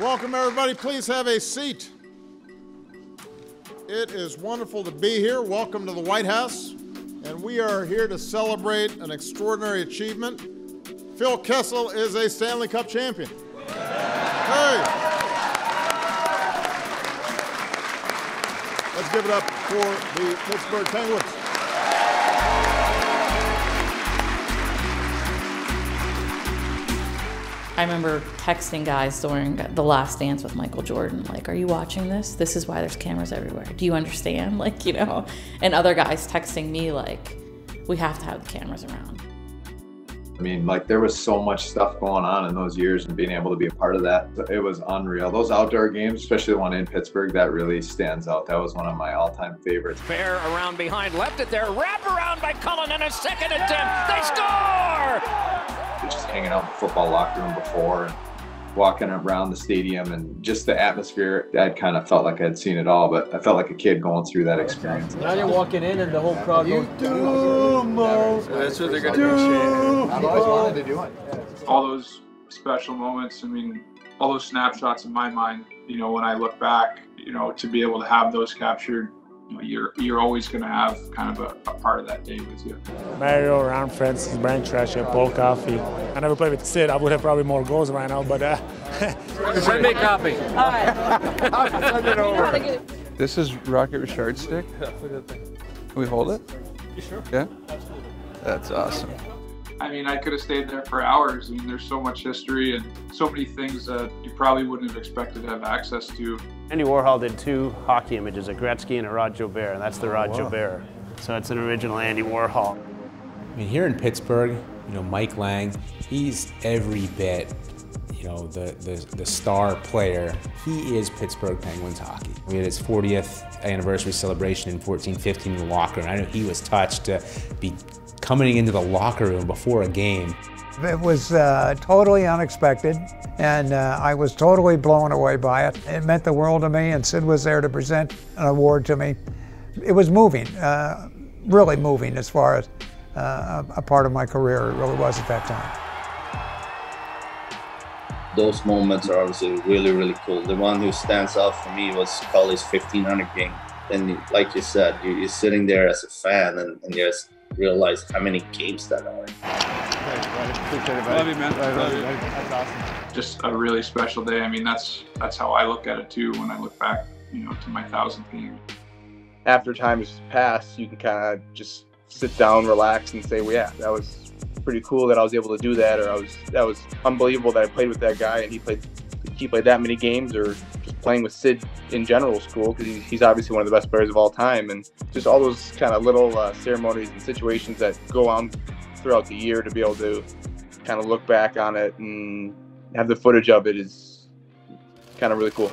Welcome, everybody. Please have a seat. It is wonderful to be here. Welcome to the White House. And we are here to celebrate an extraordinary achievement. Phil Kessel is a Stanley Cup champion. Hey! Let's give it up for the Pittsburgh Penguins. I remember texting guys during the last dance with Michael Jordan, like, Are you watching this? This is why there's cameras everywhere. Do you understand? Like, you know, and other guys texting me, like, We have to have the cameras around. I mean, like, there was so much stuff going on in those years, and being able to be a part of that, it was unreal. Those outdoor games, especially the one in Pittsburgh, that really stands out. That was one of my all time favorites. Fair around behind, left it there, wrap around by Cullen, in a second attempt. They score! Just hanging out in the football locker room before and walking around the stadium and just the atmosphere. I kind of felt like I'd seen it all, but I felt like a kid going through that experience. Now you're walking in and the whole crowd you goes, Dumo! That's what they're going to do. I've always wanted to do it. All those special moments, I mean, all those snapshots in my mind, you know, when I look back, you know, to be able to have those captured you know, you're you're always going to have kind of a, a, part of that day with you. Mario, Ron Francis, Bryan Trottier, Paul Coffey. I never played with Sid. I would have probably more goals right now, but uh, send me a copy. All right. I'll send it over. This is Rocket Richard stick. Can we hold it? You sure? Yeah. That's awesome. I mean, I could have stayed there for hours. I mean, there's so much history and so many things that you probably wouldn't have expected to have access to. Andy Warhol did two hockey images, a Gretzky and a Rod Gilbert, and that's the oh, Rod oh, wow. Gilbert. So it's an original Andy Warhol. I mean, here in Pittsburgh, you know, Mike Lange, he's every bit, you know, the, the, the star player. He is Pittsburgh Penguins hockey. We had his 40th anniversary celebration in 14-15 in the locker, and I know he was touched to be coming into the locker room before a game. It was uh, totally unexpected, and uh, I was totally blown away by it. It meant the world to me, and Sid was there to present an award to me. It was moving, uh, really moving as far as uh, a part of my career. It really was at that time. Those moments are obviously really, really cool. The one who stands out for me was Cully's 1500 game. And like you said, you're sitting there as a fan, and, and you're realize how many games that are. Love you, man. Love you. That's awesome. Just a really special day. I mean, that's that's how I look at it too. When I look back, you know, to my thousandth game. After time has passed, you can kind of just sit down, relax, and say, "Well, yeah, that was pretty cool that I was able to do that," or "I was that was unbelievable that I played with that guy and he played he played that many games," or just playing with Sid in general school because he's obviously one of the best players of all time, and just all those kind of little uh, ceremonies and situations that go on throughout the year to be able to kind of look back on it and have the footage of it is kind of really cool.